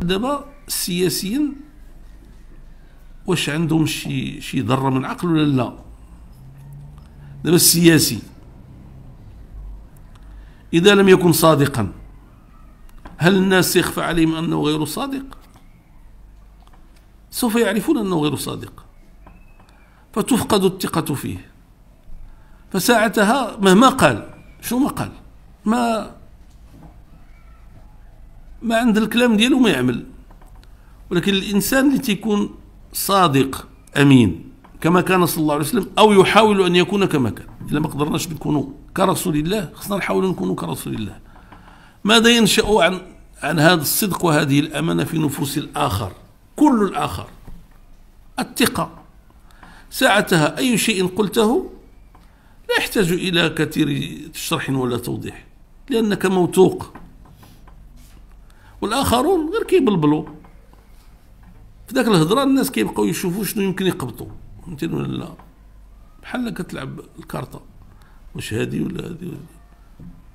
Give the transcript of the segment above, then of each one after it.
دابا السياسيين واش عندهم شي شي ذرة من عقل ولا لا؟ دابا السياسي إذا لم يكن صادقا هل الناس يخفى عليهم أنه غير صادق؟ سوف يعرفون أنه غير صادق. فتفقد الثقة فيه. فساعتها مهما قال شو ما قال؟ ما ما عند الكلام ديالو ما يعمل. ولكن الإنسان اللي تيكون صادق أمين كما كان صلى الله عليه وسلم أو يحاول أن يكون كما كان. إلا ما قدرناش نكونوا كرسول الله خصنا نحاول نكونوا كرسول الله. ماذا ينشأ عن عن هذا الصدق وهذه الأمانة في نفوس الآخر؟ كل الآخر. الثقة. ساعتها أي شيء قلته لا يحتاج إلى كثير شرح ولا توضيح لأنك موثوق. والآخرون غير كيبلبلوا. في ذاك الهضرة الناس كيبقاو يشوفوا شنو يمكن يقبطوا. فهمتيني ولا لا؟ بحال كتلعب الكارطة. واش هادي ولا هادي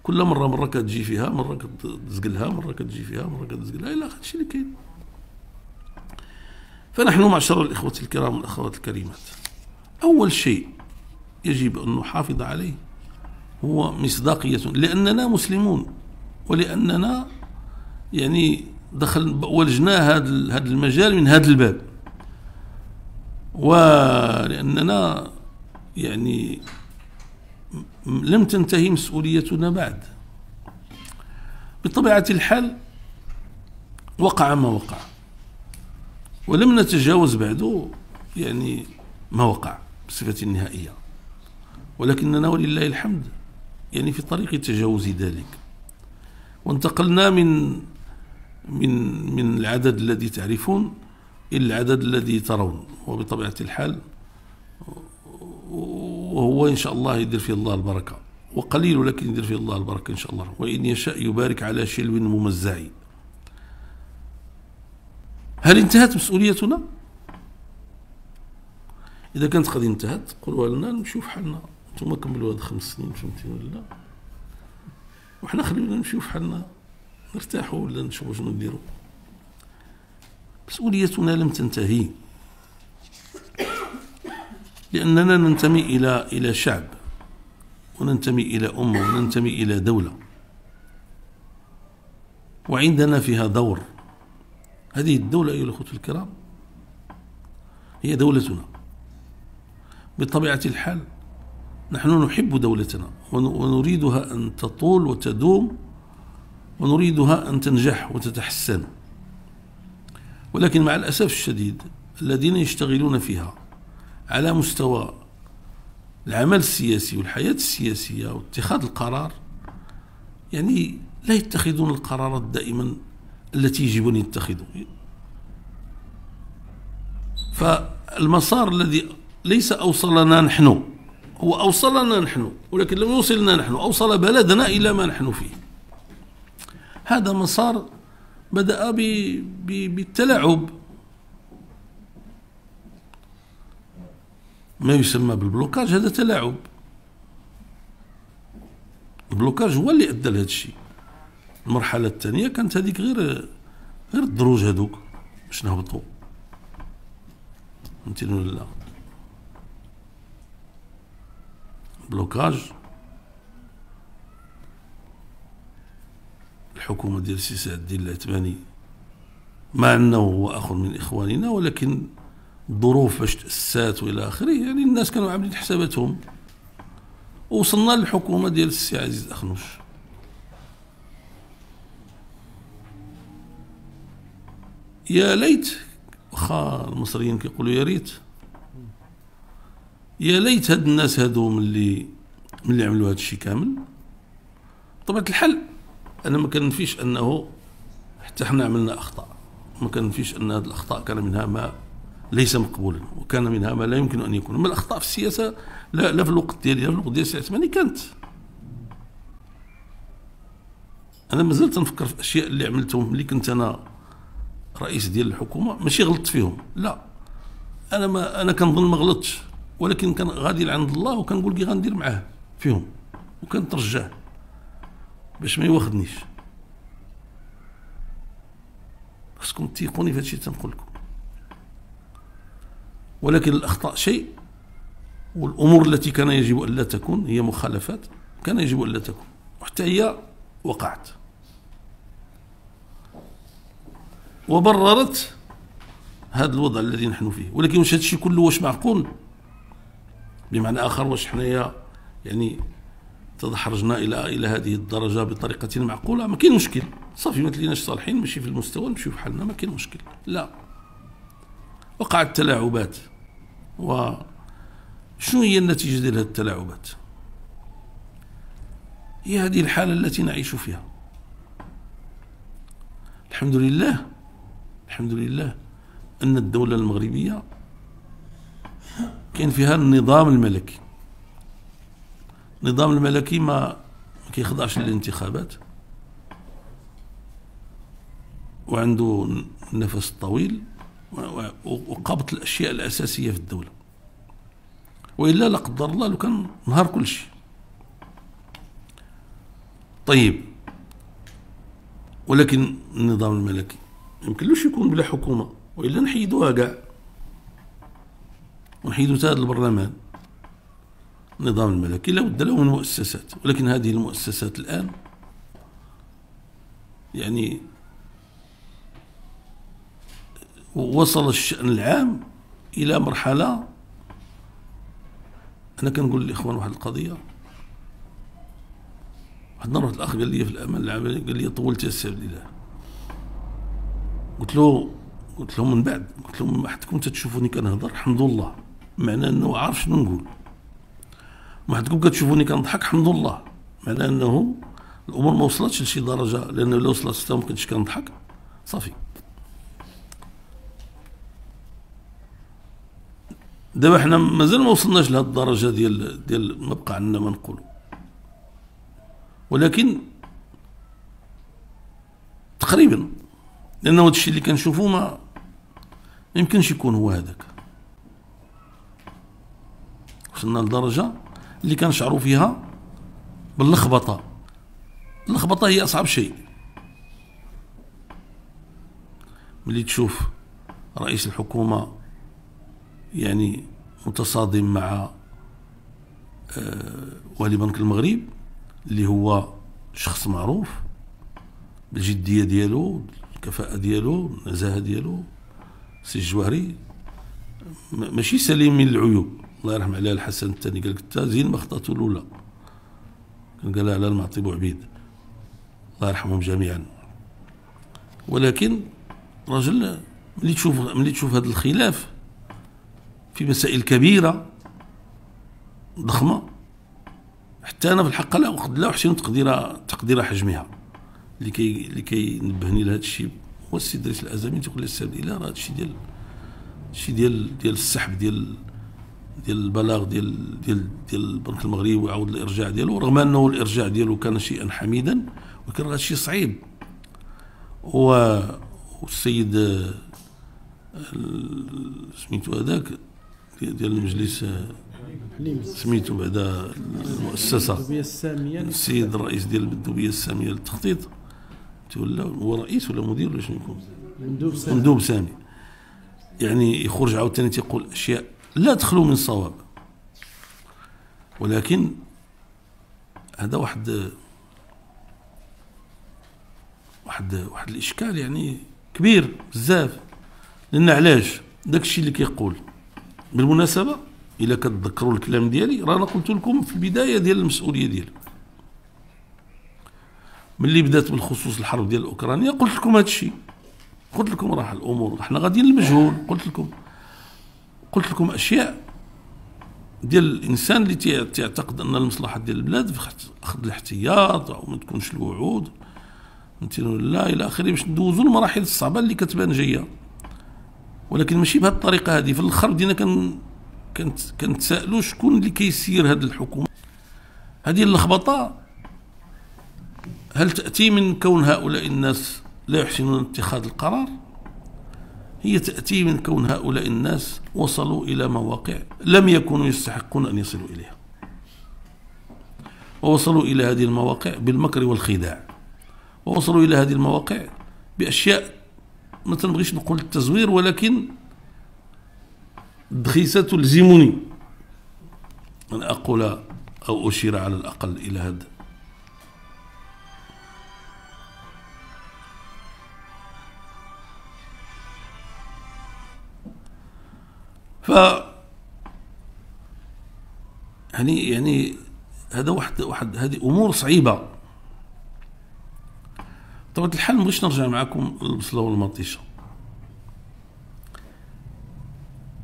كل مرة مرة كتجي فيها مرة كتزقلها مرة كتجي فيها مرة كتزقلها إلى آخر الشيء اللي كاين. فنحن معشر الإخوة الكرام والاخوات الكريمات. أول شيء يجب أن نحافظ عليه هو مصداقية لأننا مسلمون ولأننا يعني دخل ولجنا هذا المجال من هذا الباب. ولأننا يعني لم تنتهي مسؤوليتنا بعد. بطبيعة الحال وقع ما وقع. ولم نتجاوز بعد يعني ما وقع بصفة نهائية. ولكننا ولله الحمد يعني في طريق تجاوز ذلك. وانتقلنا من من من العدد الذي تعرفون إلى العدد الذي ترون وبطبيعة الحال وهو إن شاء الله يدير فيه الله البركة وقليل لكن يدير فيه الله البركة إن شاء الله وإن يشاء يبارك على شلو ممزع. هل انتهت مسؤوليتنا؟ إذا كانت قد انتهت قولوا لنا نمشيو في حالنا. أنتم كملوا هذا خمس سنين فهمتي ولا وحنا خلينا نمشيو في حالنا. نرتاحوا ولا نشوفوا شنو نديروا؟ مسؤوليتنا لم تنتهي. لأننا ننتمي إلى إلى شعب وننتمي إلى أمة وننتمي إلى دولة. وعندنا فيها دور. هذه الدولة أيها الأخوة الكرام هي دولتنا. بطبيعة الحال نحن نحب دولتنا ونريدها أن تطول وتدوم ونريدها أن تنجح وتتحسن. ولكن مع الأسف الشديد الذين يشتغلون فيها على مستوى العمل السياسي والحياة السياسية واتخاذ القرار يعني لا يتخذون القرارات دائما التي يجب أن يتخذوا. فالمسار الذي ليس أوصلنا نحن هو أوصلنا نحن ولكن لم يوصلنا نحن أوصل بلدنا إلى ما نحن فيه. هذا مسار بدأ بالتلاعب ما يسمى بالبلوكاج هذا تلاعب ال blocage هو اللي أدى لهذا الشيء. المرحلة الثانية كانت هذيك غير غير الدروج هذوك باش نهبطوا فهمتيني ولا لا؟ blocage الحكومة ديال السي سعد الدين العثماني مع أنه هو أخ من إخواننا ولكن الظروف باش تأسسات وإلى آخره يعني الناس كانوا عاملين حساباتهم. وصلنا للحكومة ديال السي عزيز أخنوش. يا ليت واخا المصريين كيقولوا يا ريت. يا ليت هاد الناس هادو من اللي عملوا هاد الشيء كامل. بطبيعة الحال أنا ما كنفيش أنه حتى حنا عملنا أخطاء. ما كنفيش أن هذه الأخطاء كان منها ما ليس مقبولا وكان منها ما لا يمكن أن يكون. أما الأخطاء في السياسة لا, لا في الوقت ديالي لا في الوقت ديال العثماني كانت. أنا مازلت نفكر في الاشياء اللي عملتهم ملي كنت أنا رئيس ديال الحكومة ماشي غلطت فيهم لا. أنا ما أنا كنظن ما غلطتش ولكن كان غادي لعند الله وكنقول كي غندير معاه فيهم وكنترجاه. باش ما يواخدنيش. خصكم تيقوني في هادشي تنقول لكم. ولكن الأخطاء شيء والأمور التي كان يجب أن لا تكون هي مخالفات كان يجب أن لا تكون. وحتى هي وقعت. وبررت هذا الوضع الذي نحن فيه. ولكن واش هذا الشيء كله واش معقول؟ بمعنى آخر واش حنايا يعني تدحرجنا إلى إلى هذه الدرجة بطريقة معقولة. ما كاين مشكل. صافي ما تليناش صالحين ماشي في المستوى نمشيو في حالنا ما كاين مشكل. لا. وقعت تلاعبات و شنو هي النتيجة ديال هذه التلاعبات؟ هي هذه الحالة التي نعيش فيها. الحمد لله الحمد لله أن الدولة المغربية كاين فيها النظام الملكي. النظام الملكي ما كيخضعش للانتخابات. وعنده النفس الطويل وقابط الأشياء الأساسية في الدولة. وإلا لا قدر الله لو كان نهار كل شيء. طيب. ولكن النظام الملكي يمكنلوش يكون بلا حكومة وإلا نحيدوها كاع. ونحيدو هذا البرلمان. النظام الملكي لابد له من مؤسسات ولكن هذه المؤسسات الآن يعني وصل الشأن العام إلى مرحلة أنا كنقول للإخوان واحد القضية واحد النهار واحد الأخ قال لي في الأمان العملي قال لي طولت يا سيد الله قلت له قلت لهم من بعد قلت لهم ما حدكم تتشوفوني كنهضر الحمد لله معناه أنه عارف شنو نقول. حدكم كتشوفوني كنضحك الحمد لله. معناه أنه الأمور ما وصلتش لشي درجة لأنه لو وصلت حتى ما كنتش كنضحك. صافي. دابا حنا مازال ما وصلناش لهاد الدرجة ديال ديال ما بقى عندنا ما نقولوا ولكن تقريبا لأنه هذا الشيء اللي كنشوفو ما يمكنش يكون هو هذاك. وصلنا لدرجة اللي كنشعروا فيها باللخبطة. اللخبطة هي أصعب شيء. ملي تشوف رئيس الحكومة يعني متصادم مع آه، والي بنك المغرب اللي هو شخص معروف بالجدية ديالو الكفاءة ديالو النزاهة ديالو سي الجوهري ماشي سليم من العيوب. الله يرحم عليه الحسن الثاني قال لك زين ما خطأت الأولى. كان قال لا المعطي بوعبيد الله يرحمهم جميعا. ولكن رجل ملي تشوف ملي تشوف هذا الخلاف في مسائل كبيرة ضخمة حتى أنا في الحق لا لا أحسن تقدير تقدير حجمها. لكي لكي نبهني لهذا الشيء هو السي ادريس الازامي تقول لي السيد الا راه هذا الشيء ديال الشيء ديال ديال السحب ديال ديال البلاغ ديال ديال ديال البنك المغربي ويعاود الإرجاع ديالو رغم أنه الإرجاع ديالو كان شيئا حميدا ولكن هذا الشيء صعيب. و والسيد سميتو هذاك ديال المجلس سميتو بعد المؤسسة السيد الرئيس ديال الدوبية السامية للتخطيط ولا هو رئيس ولا مدير ولا شنو يكون؟ مندوب سامي. يعني يخرج عاوتاني تيقول أشياء لا تخلو من صواب ولكن هذا واحد واحد واحد الإشكال يعني كبير بزاف. لأن علاش؟ داك الشيء اللي كيقول. بالمناسبة إلا كتذكروا الكلام ديالي رانا قلت لكم في البداية ديال المسؤولية ديالي. ملي بدأت بالخصوص الحرب ديال أوكرانيا قلت لكم هذا الشيء. قلت لكم راه الأمور إحنا غاديين للمجهول قلت لكم. قلت لكم أشياء ديال الإنسان اللي تعتقد أن المصلحة ديال البلاد أخذ الاحتياط أو ما تكونش الوعود. لا إلى آخره باش ندوزوا المراحل الصعبة اللي كتبان جاية. ولكن ماشي بهذه الطريقة هذه في الأخر بدينا كان كنت كنتسائلوا شكون اللي كيسير هذه الحكومة. هذه اللخبطة هل تأتي من كون هؤلاء الناس لا يحسنون اتخاذ القرار؟ هي تأتي من كون هؤلاء الناس وصلوا إلى مواقع لم يكونوا يستحقون أن يصلوا إليها. ووصلوا إلى هذه المواقع بالمكر والخداع. ووصلوا إلى هذه المواقع بأشياء ما تنبغيش نقول التزوير ولكن دخيسة تلزمني أن أقول أو أشير على الأقل إلى هذا. ف يعني يعني هذا واحد واحد هذه أمور صعيبة. طبعا الحال ما نرجع معكم للبصله والمطيشه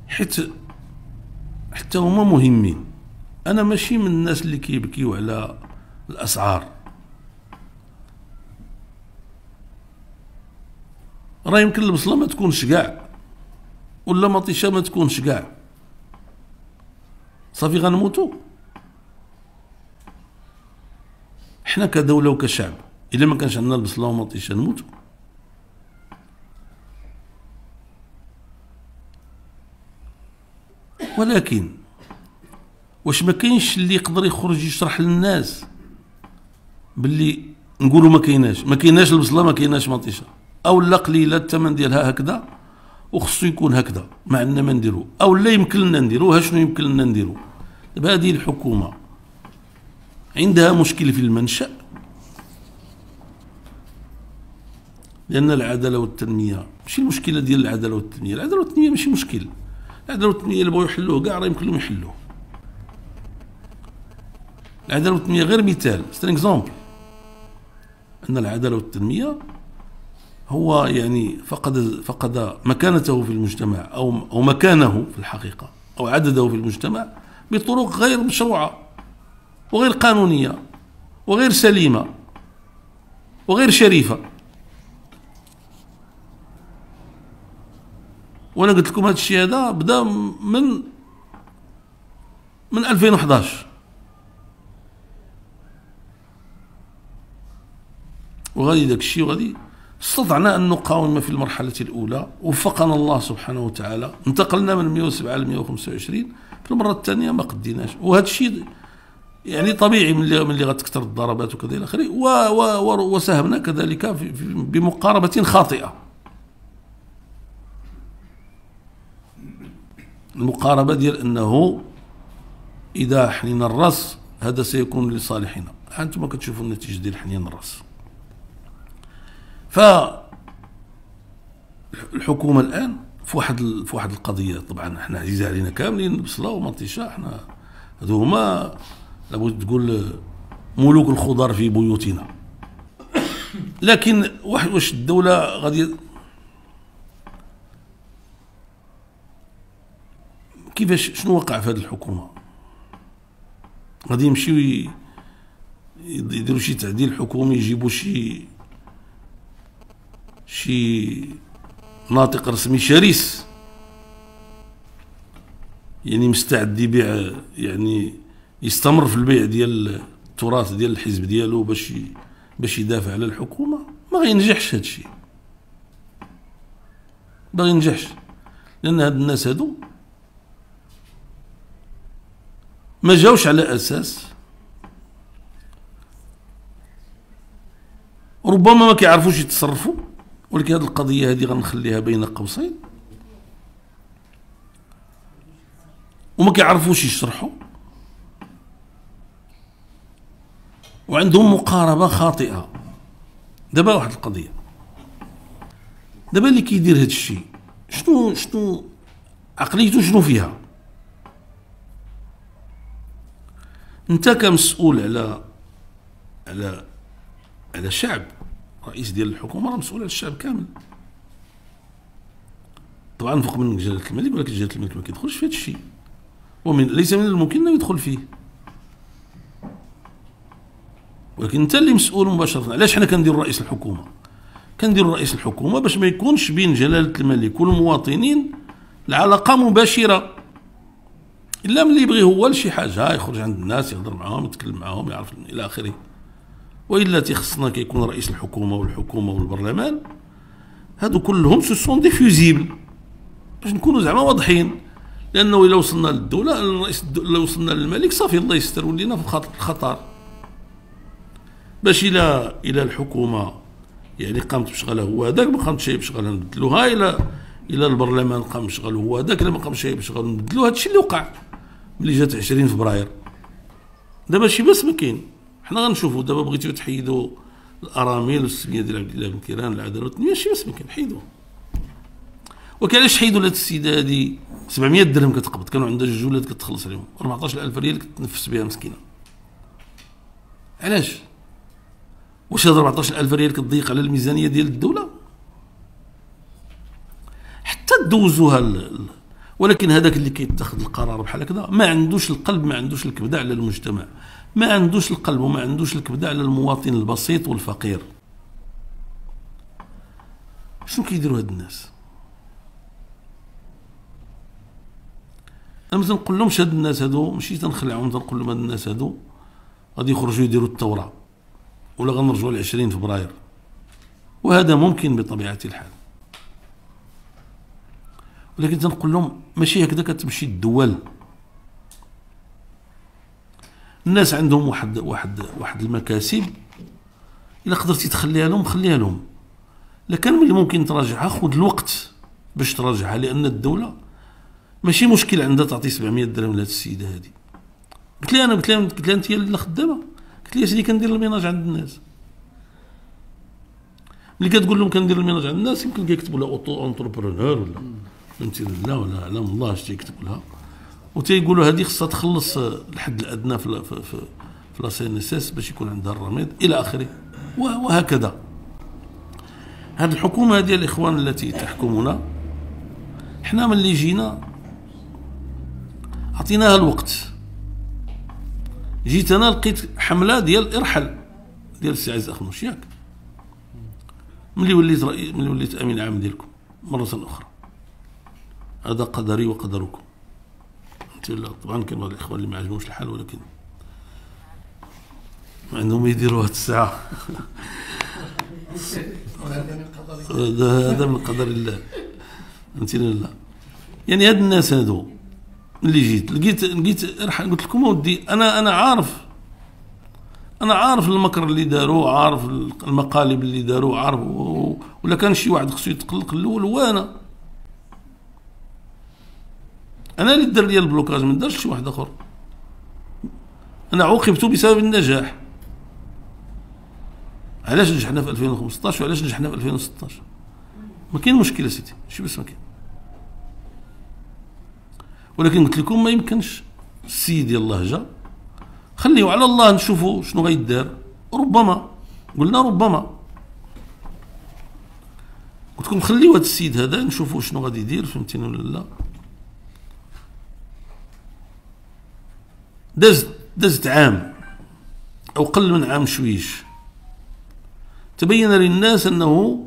حيت حتى هما مهمين. أنا ماشي من الناس اللي كيبكيو على الأسعار. راه يمكن البصله ما تكونش كاع. ولا مطيشة ما تكونش كاع. صافي غنموتوا حنا كدولة وكشعب إلا ما كانش عندنا البصلة ومطيشه نموتوا ولكن واش ما كاينش اللي يقدر يخرج يشرح للناس باللي نقولوا ما كايناش؟ ما كايناش البصلة ما كايناش مطيشة. أو لا قليلة الثمن ديالها هكذا. وخصو يكون هكذا ما عندنا ما نديرو. أو لا يمكن لنا نديروها شنو يمكن لنا نديرو؟ دابا هذه الحكومة عندها مشكل في المنشأ؟ لأن العدالة والتنمية ماشي المشكلة ديال العدالة والتنمية. العدالة والتنمية ماشي مشكل. العدالة والتنمية اللي بغاو يحلوه كاع راه يمكن لهم يحلوه. العدالة والتنمية غير مثال. c'est un exemple أن العدالة والتنمية هو يعني فقد فقد مكانته في المجتمع أو أو مكانه في الحقيقة أو عدده في المجتمع بطرق غير مشروعة وغير قانونية وغير سليمة وغير شريفة. وأنا قلت لكم هذا الشيء هذا بدأ من من 2011 وغادي داك الشيء وغادي استطعنا أن نقاوم في المرحلة الأولى وفقنا الله سبحانه وتعالى. انتقلنا من 107 ل 125 في المرة الثانية ما قديناش. وهذا الشيء يعني طبيعي من اللي من اللي غتكثر الضربات وكذا إلى آخره. وساهمنا كذلك في بمقاربة خاطئة. المقاربة ديال أنه إذا حنينا الرأس هذا سيكون لصالحنا. أنتم كتشوفوا النتيجة ديال حنين الرأس. ف الحكومة الآن في واحد في واحد القضية طبعا إحنا عزيزه علينا كاملين بصلة ومطيشه إحنا هذو هما لابد تقول ملوك الخضر في بيوتنا. لكن واش الدولة غادي كيفاش شنو وقع في هذه الحكومة؟ غادي يمشيو يديروا شي تعديل حكومي يجيبوا شي شي ناطق رسمي شرس يعني مستعد يبيع يعني يستمر في البيع ديال التراث ديال الحزب ديالو باش باش يدافع على الحكومة. ما غينجحش هذا الشيء ما غينجحش. لأن هاد الناس هادو ما جاوش على أساس ربما ما كيعرفوش يتصرفوا. ولكن هذه القضية هذه غنخليها بين قوسين. وما كيعرفوش يشرحوا. وعندهم مقاربة خاطئة. دابا واحد القضية. دابا اللي كيدير هذا الشيء شنو شنو عقليته شنو فيها؟ انت كمسؤول على على على شعب رئيس ديال الحكومة راه مسؤول على الشعب كامل. طبعا فوق من جلاله الملك ولكن جلاله الملك ما كيدخلش في هذا الشيء. ومن ليس من الممكن إنه يدخل فيه. ولكن أنت اللي مسؤول مباشرة. علاش حنا كنديروا رئيس الحكومة؟ كنديروا رئيس الحكومة باش ما يكونش بين جلالة الملك والمواطنين العلاقة مباشرة. إلا من اللي يبغي هو لشي حاجة يخرج عند الناس يهضر معاهم يتكلم معاهم يعرف إلى آخره. وإلا تيخصنا كيكون رئيس الحكومة والحكومة والبرلمان. هادو كلهم ce sont des fusibles باش نكونوا زعما واضحين. لأنه إلا وصلنا للدولة الرئيس إلا وصلنا للملك صافي الله يستر ولينا في الخطر. باش إلى إلى الحكومة يعني قامت بشغله هو هذاك ما قامتش هي بشغلها نبدلوها. إلى إلى البرلمان قام بشغله هو هذاك ما قامش هي بشغله نبدلو هذا الشيء اللي وقع ملي جات 20 فبراير. دابا شي بس ما كاين. حنا غنشوفوا دابا بغيتو تحيدوا الأرامل والسميه ديال عبد الله بن كيران العدالة والتنمية شي بس ما كاين حيدوها وكيعلاش حيدوا هاد السيدة هادي؟ 700 درهم كتقبض كانوا عندها جوج ولاد كتخلص عليهم. 14000 ريال كتنفس بها مسكينة. علاش؟ واش هاد 14000 ريال كتضيق على الميزانية ديال الدولة؟ حتى دوزوها ولكن هذاك اللي كيتخذ القرار بحال هكذا ما عندوش القلب ما عندوش الكبدة على المجتمع. ما عندوش القلب وما عندوش الكبده على المواطن البسيط والفقير. شنو كيديروا هاد الناس؟ أنا مثلا نقول لهمش هاد الناس هادو ماشي تنخلعهم تنقول لهم هاد الناس هادو. غادي يخرجوا يديروا الثورة ولا غنرجعوا ل 20 فبراير. وهذا ممكن بطبيعة الحال. ولكن تنقول لهم ماشي هكذا كتمشي الدول. الناس عندهم واحد واحد واحد المكاسب. إلا قدرتي تخليها لهم خليها لهم. لكن ملي ممكن تراجعها خذ الوقت باش تراجعها لأن الدولة ماشي مشكل عندها تعطي 700 درهم لهاد السيدة هذه قلت لها أنا قلت لها قلت لها أنت اللي خدامة. قلت لها سيدي كندير ال ménage عند الناس. ملي كتقول لهم كندير ال ménage عند الناس يمكن كيكتبوا لها auto-entrepreneur ولا فهمتي لا ولا علام الله اش تيكتبوا لها. وتيقولوا هذه خصها تخلص الحد الأدنى في في في, la CNSS باش يكون عندها الرميد إلى آخره. وهكذا. هذه الحكومة هذه الإخوان التي تحكمنا حنا ملي جينا عطيناها الوقت. جيت أنا لقيت حملة ديال إرحل ديال السي عزيز اخنوش ياك ملي وليت ملي وليت أمين عام ديالكم مرة أخرى. هذا قدري وقدركم. طبعا كانوا هاد الإخوان اللي ما عجبهمش الحال ولكن ما عندهم يديروا هاد الساعة. هذا من قدر الله. فهمتيني لا؟ يعني هاد الناس هادو اللي جيت لقيت لقيت قلت لكم ودي أنا أنا عارف. أنا عارف المكر اللي داروه عارف المقالب اللي داروه عارف ولا كان شي واحد خصو يتقلق الأول هو أنا اللي دار لي البلوكاج ما دارش شي واحد آخر. أنا عوقبت بسبب النجاح. علاش نجحنا في 2015 وعلاش نجحنا في 2016 ما كاين مشكلة سيدي شي بس ما كاين. ولكن قلت لكم ما يمكنش. السيد يلاه جا خليه على الله نشوفوا شنو غيدار. ربما قلنا ربما. قلت لكم خليوا هذا السيد هذا نشوفوا شنو غادي يدير فهمتيني ولا لا؟ دازت دازت عام. أو قل من عام شويش. تبين للناس أنه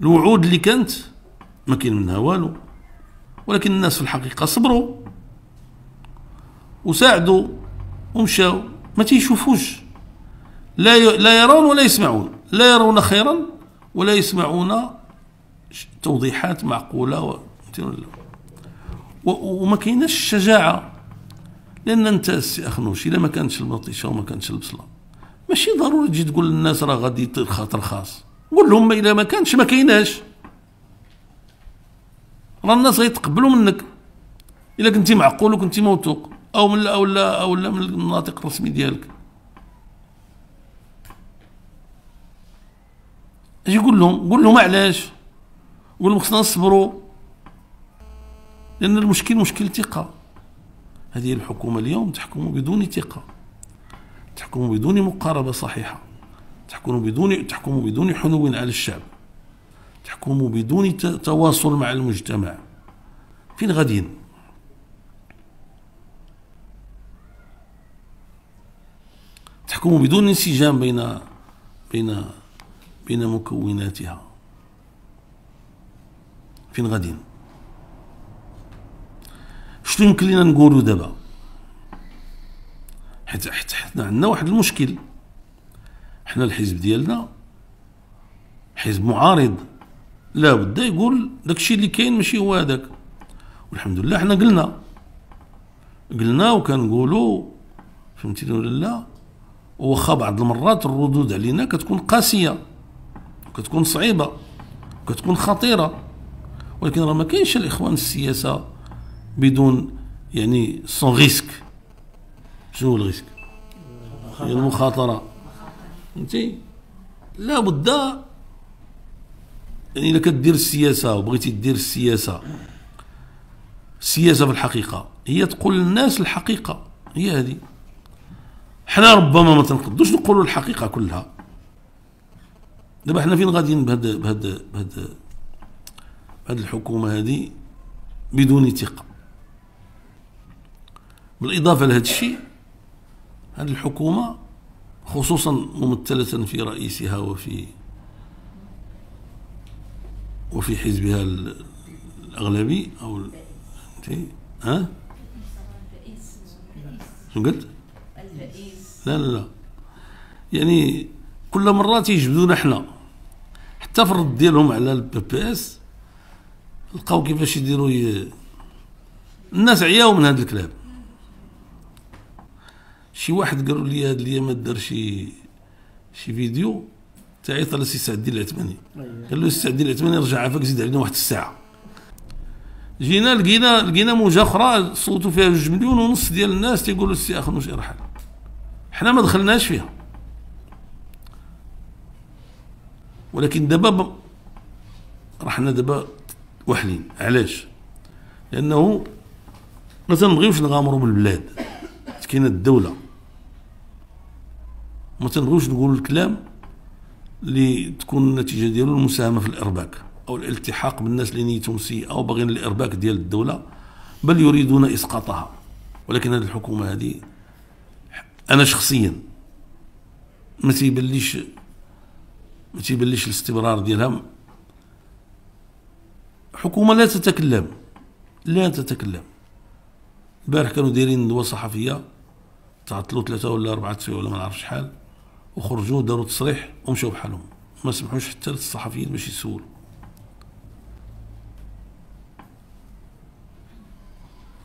الوعود اللي كانت ما كاين منها والو. ولكن الناس في الحقيقة صبروا. وساعدوا. ومشاو. ما تيشوفوش. لا لا يرون ولا يسمعون. لا يرون خيرا ولا يسمعون توضيحات معقولة وما كايناش الشجاعة لأن أنت السي أخنوش إذا ما كانتش المطيشة وما كانتش البصلة. ماشي ضروري تجي تقول للناس راه غادي ترخص قول لهم إذا ما كانش ما كايناش. راه الناس غيتقبلوا منك. إلا كنتي معقول وكنتي موثوق أو من أو لا أو لا من المناطق الرسمي ديالك. أجي يقول لهم قول لهم علاش؟ قول لهم خصنا نصبروا. لأن المشكل مشكل ثقة. هذه الحكومة اليوم تحكم بدون ثقة تحكم بدون مقاربة صحيحة تحكم بدون تحكم بدون حنو على الشعب تحكم بدون تواصل مع المجتمع. فين غاديين؟ تحكم بدون انسجام بين بين بين مكوناتها. فين غاديين؟ شنو يمكن لنا نقولوا دابا؟ حيت حيت حنا عندنا واحد المشكل. حنا الحزب ديالنا حزب معارض. لا بد يقول داكشي اللي كاين ماشي هو هذاك. والحمد لله حنا قلنا. قلنا وكنقولوا فهمتيني ولا لا؟ واخا بعض المرات الردود علينا كتكون قاسية كتكون صعيبة كتكون خطيرة. ولكن راه ما كاينش الإخوان السياسة. بدون يعني sans risque شنو ال risque هي المخاطرة. فهمتي؟ لا بد يعني إلا كدير السياسة وبغيتي دير السياسة السياسة في الحقيقة هي تقول للناس الحقيقة. هي هذه. حنا ربما ما تنقدوش نقولوا الحقيقة كلها. دابا حنا فين غاديين بهاد بهاد بهاد الحكومة هذه؟ بدون ثقة. بالإضافة لهذا الشيء هذه الحكومة خصوصا ممثلة في رئيسها وفي وفي حزبها الأغلبي أو ها؟ شنو قلت؟ لا لا لا. يعني كل مرة تيجبدونا حنا حتى في الرد ديالهم على ال PPS لقاو كيفاش يديروا ي... الناس عياو من هذا الكلام. شي واحد قالوا لي هاد الأيام دار شي شي فيديو تعيط على سي سعد الدين العثماني. أيوة. قال له سي سعد الدين العثماني رجع عافاك زيد علينا واحد الساعة. جينا لقينا لقينا موجه أخرى صوتوا فيها جوج مليون ونص ديال الناس تيقولوا السي اخنوش يرحل حنا ما دخلناش فيها. ولكن دابا راه حنا دابا وحلين. علاش؟ لأنه ما تنبغيوش نغامروا بالبلاد. كاينة الدولة. ما تنبغيوش نقولوا الكلام اللي تكون النتيجة ديالو المساهمة في الإرباك أو الالتحاق بالناس اللي نيتهم سيئة وباغيين الإرباك ديال الدولة بل يريدون إسقاطها. ولكن هذه الحكومة هذه أنا شخصيا ما تيبليش ما تيبليش الاستمرار ديالها. حكومة لا تتكلم لا تتكلم. البارح كانوا دايرين ندوه صحفية تعطلوا ثلاثة ولا أربعة ولا ما نعرف شحال. وخرجوا داروا تصريح ومشاو بحالهم. ما سمحوش حتى للصحفيين باش يسولوا.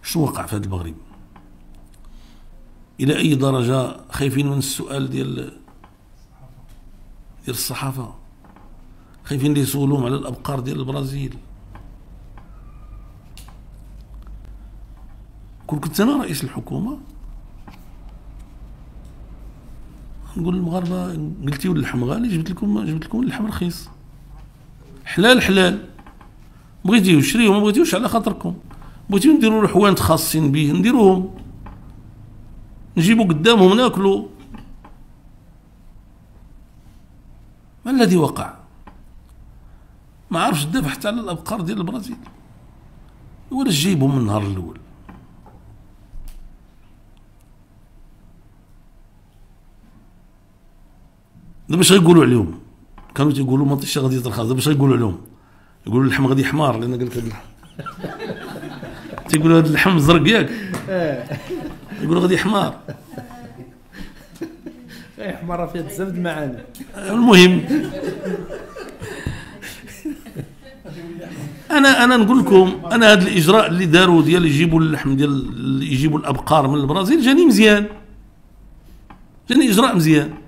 شنو وقع في هذا المغرب؟ إلى أي درجة خايفين من السؤال ديال ديال الصحافة؟ خايفين يسولوهم على الأبقار ديال البرازيل. كون كنت أنا رئيس الحكومة نقول للمغاربة قلتيو اللحم غالي جبت لكم جبت لكم اللحم رخيص حلال حلال. بغيتيو شريو ما بغيتيوش على خاطركم. بغيتيو نديروا الحوانت خاصين به نديروهم. نجيبوا قدامهم ناكلوا ما الذي وقع؟ ما عرفش دافع حتى على الأبقار ديال البرازيل. ولا جيبهم من النهار الأول. دابا اش غيقولوا عليهم؟ كانوا تيقولوا مطيشه غادي ترخص دابا اش غيقولوا عليهم؟ يقولوا اللحم غادي حمار لأن قال لك هذا اللحم. تيقولوا هذا اللحم زرق ياك. يقولوا غادي حمار حمار فيها بزاف د المعاني المهم. أنا أنا نقول لكم أنا هذا الإجراء اللي داروا ديال يجيبوا اللحم ديال يجيبوا الأبقار من البرازيل جاني مزيان. جاني إجراء مزيان.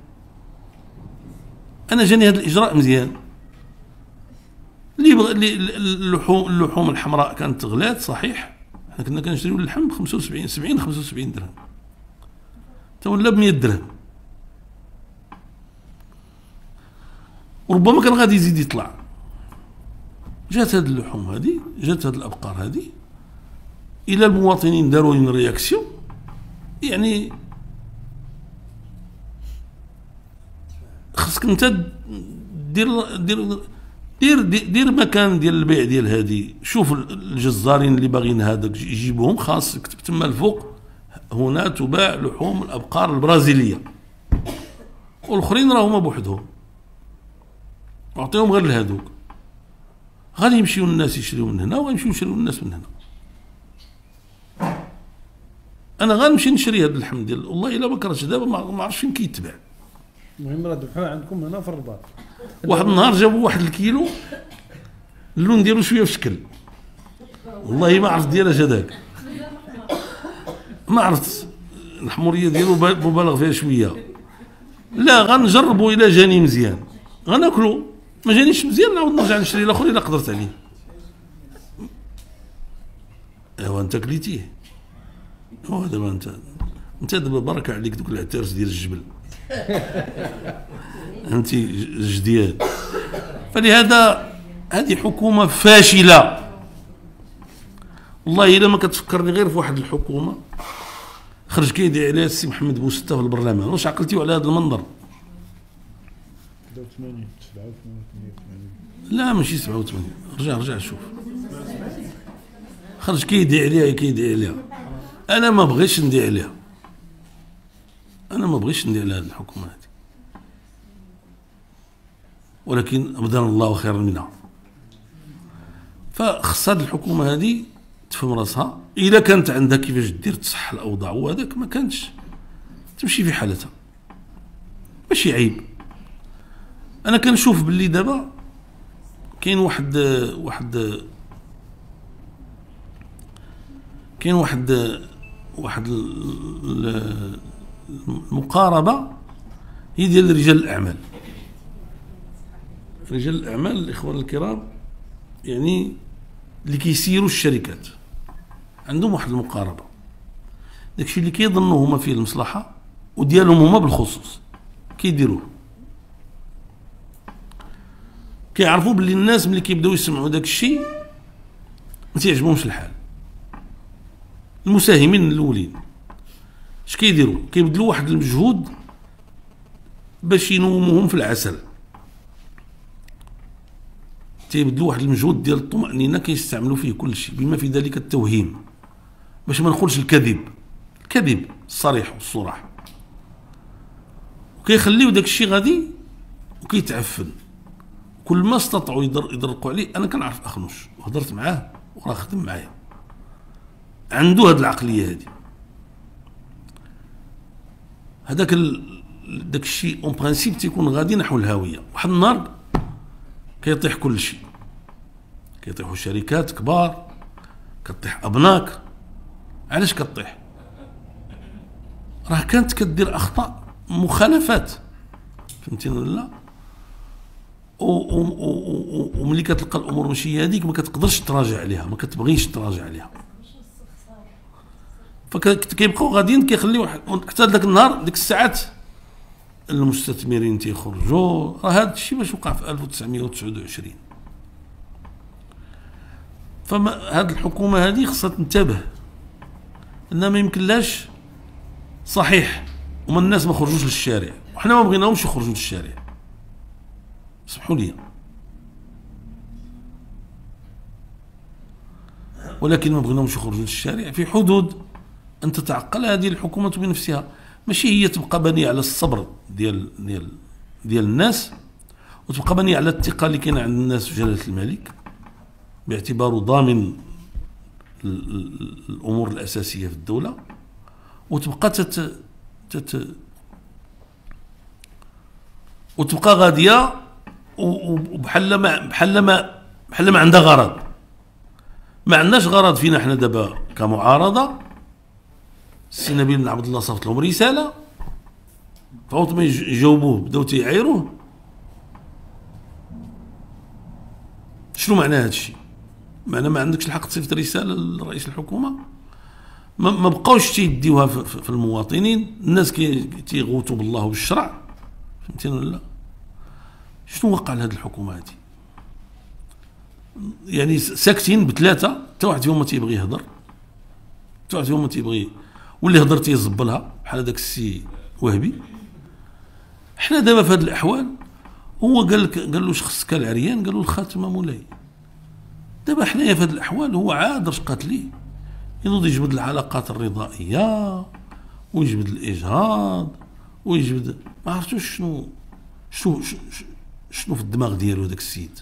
أنا جاني هذا الإجراء مزيان. اللي. اللحوم اللحوم الحمراء كانت غلات صحيح. إحنا كنا كنشريو اللحم ب 75 70 75 درهم. تولى ب 100 درهم. وربما كان غادي يزيد يطلع. جات هاد اللحوم هذه جات هاد الأبقار هذه إلى المواطنين داروا réaction. يعني خاصك انت دير دير دير دير مكان ديال البيع ديال هذه شوف الجزارين اللي باغيين هذاك يجيبوهم. خاص كتب تما الفوق. هنا تباع لحوم الأبقار البرازيلية. والآخرين راهما بوحدهم. أعطيهم غير لهذوك غادي يمشيو الناس يشريو من هنا وغيمشيو يشريو الناس من هنا. أنا غنمشي نشري هذا اللحم ديال والله إلا ما كرهتش دابا ما عرفتش فين كيتباع. المهم ذبحوه عندكم هنا في الرباط. واحد النهار جابوا واحد الكيلو اللون ديالو شوية في شكل. والله ما عرفت ديال اش هذاك. ما عرفت الحمورية ديالو مبالغ فيها شوية. لا غنجربوا إلى جاني مزيان. غناكلو. ما جانيش مزيان نعاود نرجع نشري الآخر إلا قدرت عليه. أيوا أنت كليتيه. هو دابا انت أنت دابا بركه عليك دوك العتارس ديال الجبل. فهمتي جدياد فلهذا هذه حكومة فاشلة. والله إلا ما كتفكرني غير في واحد الحكومة. خرج كيدعي عليها السي محمد بوستة في البرلمان. واش عقلتيو على هذا المنظر؟ 83 87 لا ماشي 87 رجع رجع شوف. خرج كيدعي عليها كيدعي عليها. أنا ما بغيتش ندعي عليها. أنا ما بغيتش ندعي على هذه الحكومة هذه ولكن أبدانا الله خيرا منها. فخص هذه الحكومة هذه تفهم راسها. اذا كانت عندها كيفاش دير تصح الأوضاع وهذاك ما كانتش تمشي في حالتها. ماشي عيب. أنا كنشوف باللي دابا كاين واحد واحد كاين واحد واحد المقاربه هي ديال رجال الأعمال. رجال الأعمال الإخوان الكرام يعني اللي كيسيروا الشركات. عندهم واحد المقاربة. داكشي اللي كيظنوا هما فيه المصلحة وديالهم هما بالخصوص. كيديروه. كيعرفوا باللي الناس ملي كيبداو يسمعوا داك الشيء ما تيعجبهمش الحال. المساهمين الأولين. اش كيديروا؟ كيبذلوا واحد المجهود باش ينوموهم في العسل. تيبذلوا واحد المجهود ديال الطمأنينة كيستعملوا فيه كل شيء بما في ذلك التوهيم. باش ما نقولش الكذب. الكذب الصريح والصراح. وكيخليو داك الشيء غادي وكيتعفن. كل ما استطاعوا يدر يدرقوا عليه أنا كنعرف أخنوش. وهضرت معاه وراه خدم معايا. عنده هاد العقلية هادي. هذاك. داك الشيء en principe تيكون غادي نحو الهاوية. واحد النهار كيطيح كل شيء. كيطيحوا شركات كبار كطيح أبناك. علاش كطيح؟ راه كانت كدير أخطاء مخالفات. فهمتيني ولا لا؟ وملي كتلقى الأمور ماشي هذيك ما كتقدرش تراجع عليها ما كتبغيش تراجع عليها. فكيبقاو غاديين كيخليو حتى ذاك النهار ديك الساعات المستثمرين تيخرجوا راه هذا الشيء باش وقع في 1929 فما هذه الحكومة هذه خصها تنتبه انها ما يمكنلاش صحيح وما الناس ما خرجوش للشارع. وحنا ما بغيناهمش يخرجوا للشارع. سمحوا لي ولكن ما بغيناهمش يخرجوا للشارع في حدود أن تتعقل هذه الحكومة بنفسها. ماشي هي تبقى بنية على الصبر ديال ديال ديال الناس وتبقى بنية على الثقه اللي كاينة عند الناس في جلالة الملك باعتباره ضامن ال- ال- الأمور الأساسية في الدولة وتبقى تت تت وتبقى غادية وبحال ما بحال ما بحال ما عندها غرض. ما عندناش غرض فينا حنا دابا كمعارضة. السي نبيل بن عبد الله صيفط لهم رسالة فوت ما يج- يجاوبوه بداو تيعايروه شنو معنى هذا الشيء؟ معنى ما عندكش الحق تصيفط رسالة لرئيس الحكومة ما, بقاوش تيديوها في, المواطنين الناس كي تيغوتوا بالله وبالشرع فهمتيني ولا لا؟ شنو وقع لهذه الحكومة هذه؟ يعني ساكتين بثلاثه حتى واحد فيهم ما تيبغي يهضر حتى واحد فيهم ما تيبغي واللي هضر تيزبلها بحال هذاك السي وهبي. حنا دابا في هذه الأحوال هو قال لك قال له شخص كالعريان قال له الخاتمة مولاي. دابا حنايا في هذه الأحوال هو عاد رش قاتليه ينوض يجبد العلاقات الرضائية ويجبد الإجهاض ويجبد ما عرفتوش شنو شنو شنو- شنو في الدماغ ديالو هذاك السيد.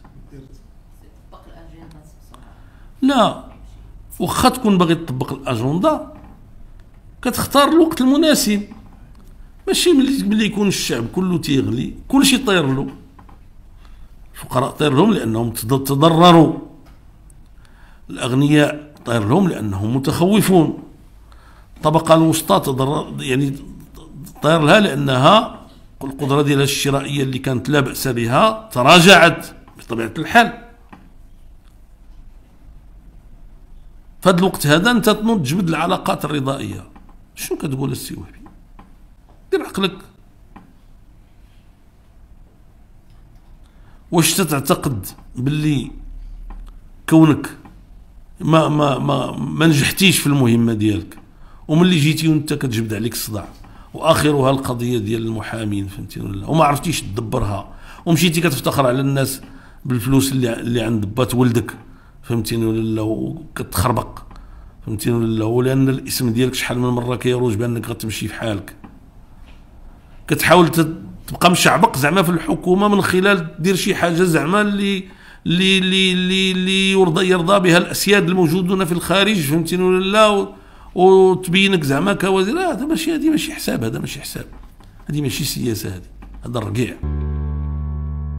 لا واخا تكون باغي تطبق الأجندة كتختار الوقت المناسب. ماشي ملي ملي يكون الشعب كله تيغلي كلشي طير له. الفقراء طير لهم لأنهم تض- تضرروا. الأغنياء طير لهم لأنهم متخوفون. الطبقة الوسطى تضرر يعني طير لها لأنها القدرة ديالها الشرائية اللي كانت لا بأس بها تراجعت بطبيعة الحال. هذا الوقت هذا انت تنوض تجبد العلاقات الرضائية. شنو كتقول السي وهبي؟ دير عقلك. واش تعتقد باللي كونك ما ما ما ما نجحتيش في المهمة ديالك وملي جيتي وانت كتجبد عليك الصداع وآخرها القضية ديال المحامين فهمتي ولا وما عرفتيش تدبرها ومشيتي كتفتخر على الناس بالفلوس اللي اللي عند بات ولدك فهمتيني ولا وكتخربق. فهمتيني ولا ولان الاسم ديالك شحال من مرة كيروج بأنك غتمشي في حالك. كتحاول تبقى مشعبق زعما في الحكومة من خلال دير شي حاجة زعما اللي اللي اللي اللي يرضى يرضى بها الأسياد الموجودون في الخارج فهمتيني ولا لا؟ وتبينك زعما كوزير هذا ماشي هذه ماشي حساب هذا ماشي حساب. هذه ماشي سياسة هذه هذا الرقيع.